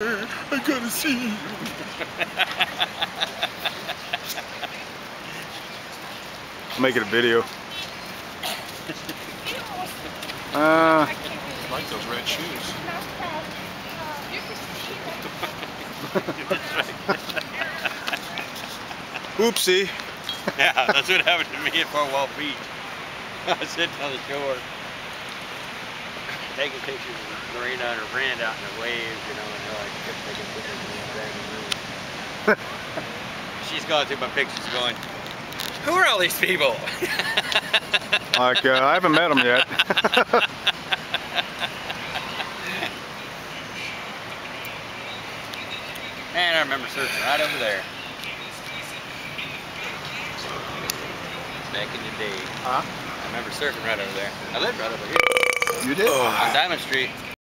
I gotta see. Make it a video. Uh, I like those red shoes. oopsie. Yeah, that's what happened to me at Fort Wall Beach. I was sitting on the shore, taking pictures of Marina and her friend out in the waves, you know, She's going through my pictures going, who are all these people? Like, uh, I haven't met them yet. Man, I remember surfing right over there. Back in the day. Huh? I remember surfing right over there. I lived right over here You did? on Diamond Street.